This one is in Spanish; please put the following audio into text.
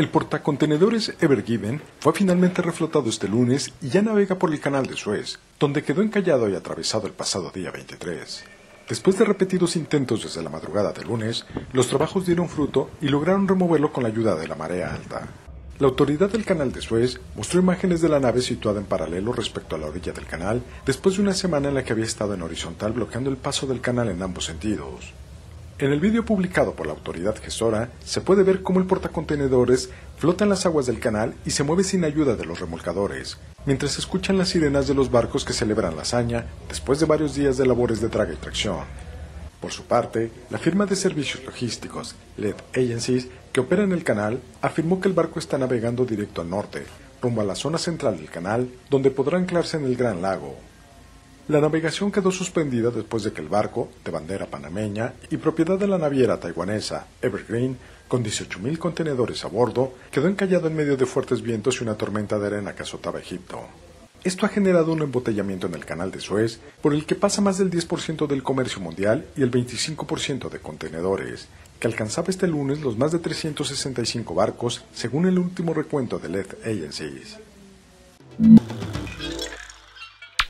El portacontenedores Ever Given fue finalmente reflotado este lunes y ya navega por el canal de Suez, donde quedó encallado y atravesado el pasado día 23. Después de repetidos intentos desde la madrugada del lunes, los trabajos dieron fruto y lograron removerlo con la ayuda de la marea alta. La autoridad del canal de Suez mostró imágenes de la nave situada en paralelo respecto a la orilla del canal después de una semana en la que había estado en horizontal bloqueando el paso del canal en ambos sentidos. En el vídeo publicado por la autoridad gestora se puede ver cómo el portacontenedores flota en las aguas del canal y se mueve sin ayuda de los remolcadores, mientras se escuchan las sirenas de los barcos que celebran la hazaña después de varios días de labores de traga y tracción. Por su parte, la firma de servicios logísticos LED Agencies, que opera en el canal, afirmó que el barco está navegando directo al norte, rumbo a la zona central del canal, donde podrá anclarse en el Gran Lago. La navegación quedó suspendida después de que el barco, de bandera panameña y propiedad de la naviera taiwanesa Evergreen, con 18.000 contenedores a bordo, quedó encallado en medio de fuertes vientos y una tormenta de arena que azotaba Egipto. Esto ha generado un embotellamiento en el canal de Suez, por el que pasa más del 10% del comercio mundial y el 25% de contenedores, que alcanzaba este lunes los más de 365 barcos, según el último recuento de LED Agencies.